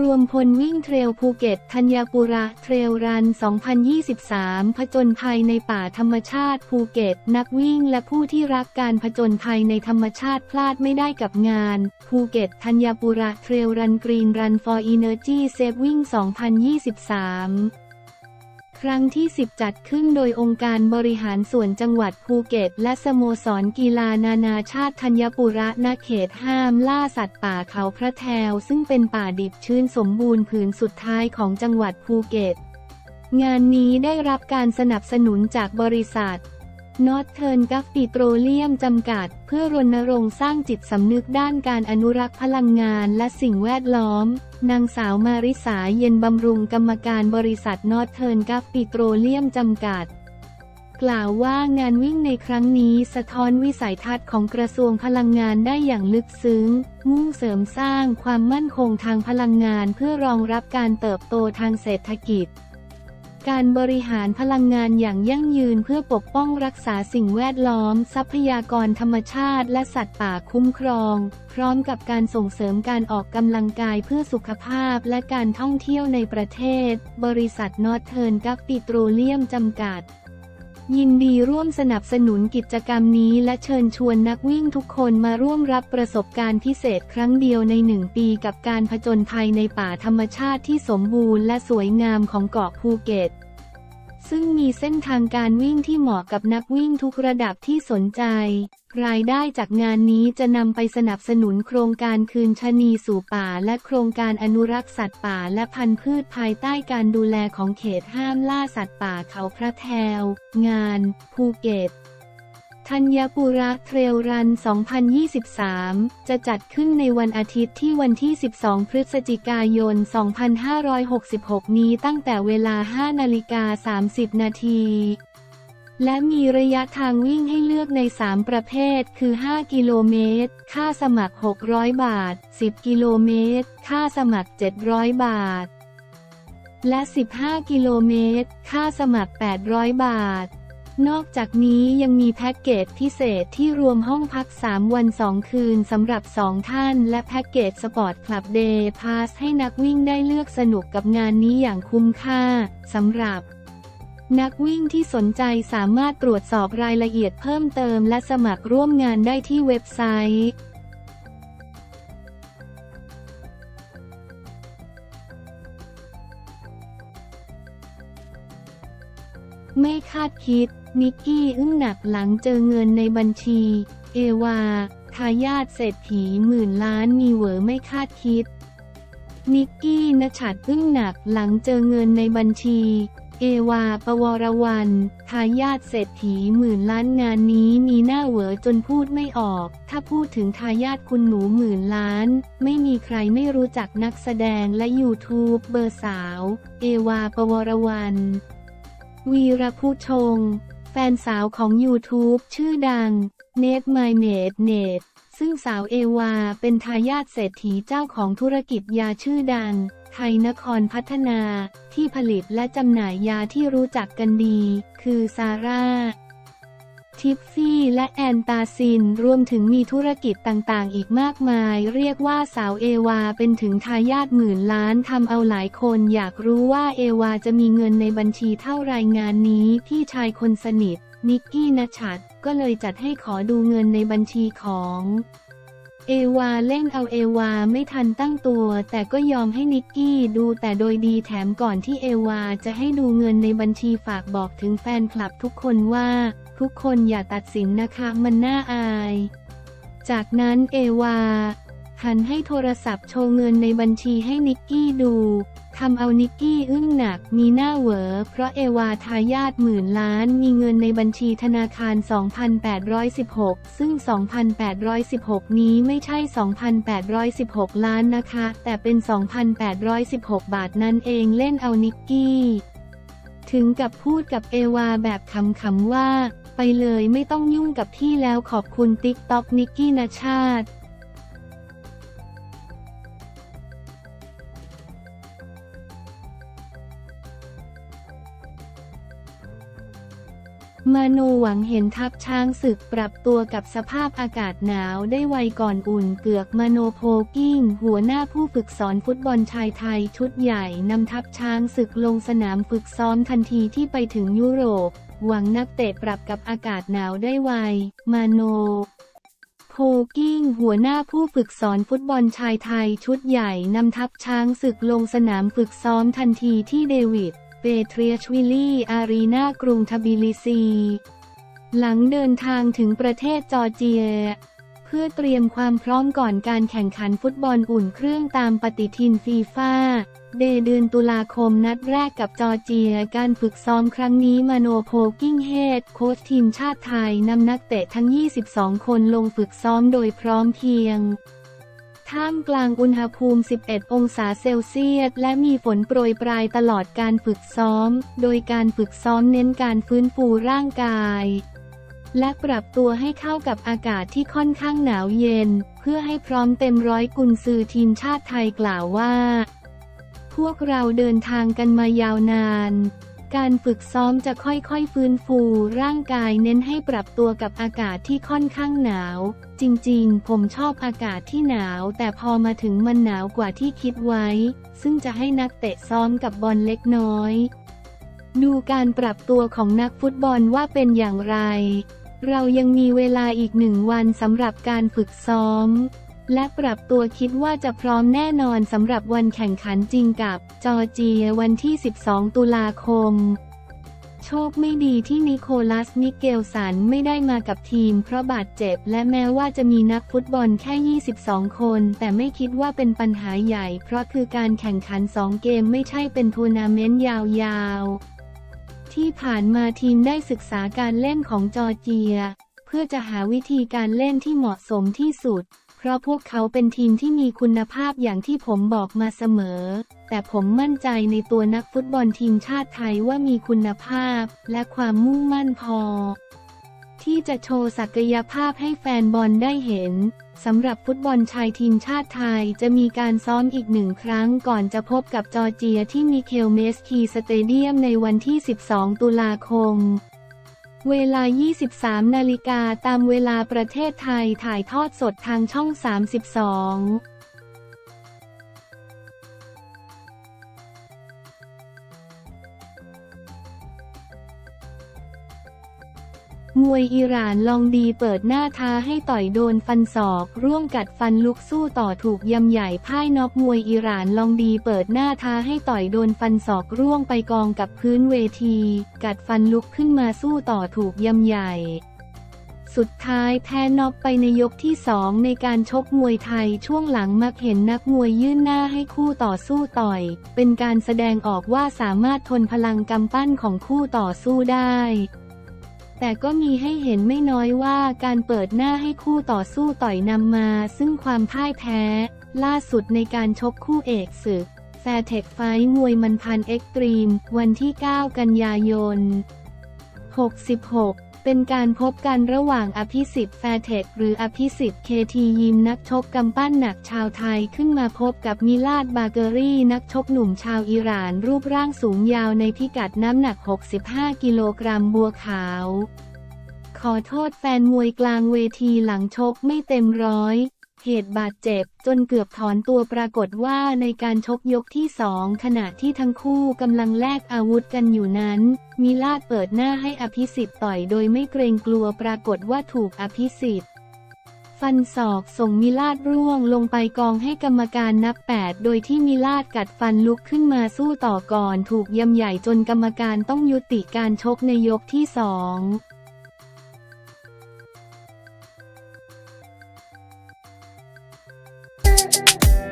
รวมพลวิ่ง trail Phuket Thanyapura Trail Run 2023 ผจญภัยในป่าธรรมชาติภูเก็ต นักวิ่งและผู้ที่รักการผจญภัยในธรรมชาติพลาดไม่ได้กับงาน Phuket Thanyapura Trail Run Green Run for Energy Saving 2023 ครั้งที่ 10 จัดขึ้นโดยองค์การบริหารส่วนจังหวัดภูเก็ต และสโมสรกีฬานานาชาติธัญปุระณเขตห้ามล่าสัตว์ป่าเขาพระแทว ซึ่งเป็นป่าดิบชื้นสมบูรณ์ผืนสุดท้ายของจังหวัดภูเก็ต งานนี้ได้รับการสนับสนุนจากบริษัท Northern Gulf Petroleum จำกัด เพื่อรณรงค์สร้างจิตสำนึกด้านการอนุรักษ์พลังงานและสิ่งแวดล้อม นางสาวมาริสาเย็นบำรุงกรรมการบริษัท Northern Gulf Petroleum จำกัด กล่าวว่างานวิ่งในครั้งนี้สะท้อนวิสัยทัศน์ของกระทรวงพลังงานได้อย่างลึกซึ้ง มุ่งเสริมสร้างความมั่นคงทางพลังงานเพื่อรองรับการเติบโตทางเศรษฐกิจ การบริหารพลังงานอย่างยั่งยืนเพื่อปกป้องรักษาสิ่งแวดล้อม ทรัพยากรธรรมชาติ และสัตว์ป่าคุ้มครอง พร้อมกับการส่งเสริมการออกกำลังกายเพื่อสุขภาพและการท่องเที่ยวในประเทศ บริษัท Northern Gulf Petroleum จำกัด ยินดีร่วมสนับสนุนกิจกรรมนี้และเชิญชวนนักวิ่งทุกคนมาร่วมรับประสบการณ์พิเศษครั้งเดียวในหนึ่งปีกับการผจญภัยในป่าธรรมชาติที่สมบูรณ์และสวยงามของเกาะภูเก็ต ซึ่งมีเส้นทางการวิ่งที่เหมาะกับนักวิ่งทุกระดับที่สนใจ รายได้จากงานนี้จะนำไปสนับสนุนโครงการคืนชนีสู่ป่า และโครงการอนุรักษ์สัตว์ป่าและพันธุ์พืชภายใต้การดูแลของเขตห้ามล่าสัตว์ป่าเขาพระแทว งาน ภูเก็ต ธัญปุระเทรลรัน 2023 จะจัดขึ้นในวันอาทิตย์ที่วันที่ 12 พฤศจิกายน 2566 นี้ตั้งแต่เวลา 5 นาฬิกา 30 นาทีและมีระยะทางวิ่งให้เลือกใน 3 ประเภท คือ 5 กิโลเมตร ค่าสมัคร 600 บาท 10 กิโลเมตร ค่าสมัคร 700 บาท และ 15 กิโลเมตร ค่าสมัคร 800 บาท นอกจากนี้ยังมีแพ็กเกจพิเศษที่รวมห้องพัก 3 วัน 2 คืนสำหรับ 2 ท่าน และแพ็กเกจสปอร์ตคลับเดย์พาสให้นักวิ่งได้เลือกสนุกกับงานนี้อย่างคุ้มค่าสำหรับนักวิ่งที่สนใจสามารถตรวจสอบรายละเอียดเพิ่มเติมและสมัครร่วมงานได้ที่เว็บไซต์ไม่คาดคิด นิกกี้อึ้งหนักหลังเจอเงินในบัญชี เอวา ทายาทเศรษฐีหมื่นล้านมีเหวอไม่คาดคิด นิกกี้นชัดอึ้งหนักหลังเจอเงินในบัญชี เอวา ปวรวันทายาทเศรษฐีหมื่นล้านงานนี้มีหน้าเหวอจนพูดไม่ออก ถ้าพูดถึงทายาทคุณหนูหมื่นล้าน ไม่มีใครไม่รู้จักนักแสดงและยูทูบเบอร์สาว เอวา ปวรวันวีรพุชง แฟนสาวของ YouTube ชื่อดัง เนทไมเนทเนทซึ่งสาวเอวาเป็นทายาทเศรษฐีเจ้าของธุรกิจยาชื่อดัง ไทยนครพัฒนา ที่ผลิตและจำหน่ายยาที่รู้จักกันดี คือซาร่า ทิฟฟี่และแอนตาซิน รวมถึงมีธุรกิจต่างๆ อีกมากมาย เรียกว่าสาวเอวาเป็นถึงทายาทหมื่นล้านทำเอาหลายคนอยากรู้ว่าเอวาจะมีเงินในบัญชีเท่ารายงานนี้พี่ชายคนสนิท นิกกี้นชัดก็เลยจัดให้ขอดูเงินในบัญชีของ เอวาเล่นเอาเอวาไม่ทันตั้งตัว แต่ก็ยอมให้นิกกี้ดูแต่โดยดีแถมก่อนที่เอวาจะให้ดูเงินในบัญชีฝากบอกถึงแฟนคลับทุกคนว่า ทุกคนอย่าตัดสินนะคะมันน่าอาย จากนั้นเอวา หันให้โทรศัพท์โชว์เงินในบัญชีให้นิกกี้ดูทำเอานิกกี้อึ้งหนักมีหน้าเหวอ เพราะเอวาทายาทหมื่นล้านมีเงินในบัญชีธนาคาร 2,816 ซึ่ง 2,816 นี้ไม่ใช่ 2,816 ล้านนะคะ แต่เป็น 2,816 บาทนั่นเองเล่นเอานิกกี้ ถึงกับพูดกับเอวาแบบขำๆว่า ไปเลยไม่ต้องยุ่งกับพี่แล้วขอบคุณติ๊กต็อกนิกกี้นาชาติ มาโนหวังเห็นทัพช้างศึกปรับตัวกับสภาพอากาศหนาวได้ไวก่อนอุ่นเกือกมาโนโพกิ้ง หัวหน้าผู้ฝึกสอนฟุตบอลชายไทยชุดใหญ่นำทัพช้างศึกลงสนามฝึกซ้อมทันทีที่ไปถึงยุโรป หวังนักเตะปรับกับอากาศหนาวได้ไว มาโนโพกิ้ง หัวหน้าผู้ฝึกสอนฟุตบอลชายไทยชุดใหญ่นำทัพช้างศึกลงสนามฝึกซ้อมทันทีที่เดวิด Petriashvili Arena กรุงทบิลิซี หลังเดินทางถึงประเทศจอร์เจีย เพื่อเตรียมความพร้อมก่อนการแข่งขันฟุตบอลอุ่นเครื่องตามปฏิทิน FIFA Day เดือนตุลาคมนัดแรกกับจอร์เจีย การฝึกซ้อมครั้งนี้มาโนโพลกิ้ง head coach ทีมชาติไทยนำนักเตะทั้ง 22 คนลงฝึกซ้อมโดยพร้อมเพรียง ท่ามกลางอุณหภูมิ 11 องศาเซลเซียส และมีฝนโปรยปลายตลอดการฝึกซ้อม โดยการฝึกซ้อมเน้นการฟื้นฟูร่างกาย และปรับตัวให้เข้ากับอากาศที่ค่อนข้างหนาวเย็น เพื่อให้พร้อมเต็มร้อยกุนซือทีมชาติไทยกล่าวว่า พวกเราเดินทางกันมายาวนาน การฝึกซ้อมจะค่อยๆ ฟื้นฟูร่างกายเน้นให้ปรับตัวกับอากาศที่ค่อนข้างหนาว จริงๆ ผมชอบอากาศที่หนาว แต่พอมาถึงมันหนาวกว่าที่คิดไว้ ซึ่งจะให้นักเตะซ้อมกับบอลเล็กน้อย ดูการปรับตัวของนักฟุตบอลว่าเป็นอย่างไร เรายังมีเวลาอีกหนึ่งวันสำหรับการฝึกซ้อม และปรับตัวคิดว่าจะพร้อมแน่นอนสำหรับวันแข่งขันจริงกับ จอร์เจียวันที่ 12 ตุลาคม โชคไม่ดีที่นิโคลัสมิเกลสันไม่ได้มากับทีมเพราะบาดเจ็บ และแม้ว่าจะมีนักฟุตบอลแค่ 22 คน แต่ไม่คิดว่าเป็นปัญหาใหญ่ เพราะคือการแข่งขัน 2 เกมไม่ใช่เป็นทัวร์นาเมนต์ยาวๆ ที่ผ่านมาทีมได้ศึกษาการเล่นของจอร์เจีย เพื่อจะหาวิธีการเล่นที่เหมาะสมที่สุด เพราะพวกเขาเป็นทีมที่มีคุณภาพอย่างที่ผมบอกมาเสมอ แต่ผมมั่นใจในตัวนักฟุตบอลทีมชาติไทยว่ามีคุณภาพและความมุ่งมั่นพอ ที่จะโชว์ศักยภาพให้แฟนบอลได้เห็นสำหรับฟุตบอลชายทีมชาติไทยจะมีการซ้อมอีกหนึ่งครั้งก่อนจะพบกับจอร์เจียที่มิเคลเมสคีสเตเดียมในวันที่ 12 ตุลาคม เวลา 23 นาฬิกาตามเวลาประเทศไทยถ่ายทอดสดทางช่อง 32 มวยอิหร่านลองดีเปิดหน้าท้าให้ต่อยโดนฟันศอก ร่วงกัดฟันลุกสู้ต่อถูกยำใหญ่พ่ายน็อกมวยอิหร่านลองดีเปิดหน้าท้าให้ต่อยโดนฟันศอกร่วงไปกองกับพื้นเวที กัดฟันลุกขึ้นมาสู้ต่อถูกยำใหญ่สุดท้ายแพ้น็อกไปในยกที่สองในการชกมวยไทยช่วงหลังมักเห็นนักมวยยื่นหน้าให้คู่ต่อสู้ต่อย เป็นการแสดงออกว่าสามารถทนพลังกำปั้นของคู่ต่อสู้ได้ แต่ก็มีให้เห็นไม่น้อยว่าการเปิดหน้าให้คู่ต่อสู้ต่อยนำมา ซึ่งความพ่ายแพ้ ล่าสุดในการชกคู่เอกศึก Fairtex Fight มวยมันพันธุ์ Extreme วันที่ 9 กันยายน 66 เป็นการพบกันระหว่างอภิสิทธิ์ Fairtex หรืออภิสิทธิ์ K.T. Gym นักชกกำปั้นหนักชาวไทยขึ้นมาพบกับมิลาดบาเกอรี่นักชกหนุ่มชาวอิหร่านรูปร่างสูงยาวในพิกัดน้ำหนัก 65 กิโลกรัมบัวขาว ขอโทษแฟนมวยกลางเวทีหลังชกไม่เต็มร้อย เหตุบาดเจ็บจนเกือบถอนตัวปรากฏว่าในการชกยกที่สองขณะที่ทั้งคู่กำลังแลกอาวุธกันอยู่นั้นมีลาดเปิดหน้าให้อภิสิทธิ์ต่อยโดยไม่เกรงกลัวปรากฏว่าถูกอภิสิทธิ์ฟันศอกส่งมิลาดร่วงลงไปกองให้กรรมการนับแปดโดยที่มิลาดกัดฟันลุกขึ้นมาสู้ต่อก่อน ถูกยำใหญ่จนกรรมการต้องยุติการชกในยกที่สอง Yeah.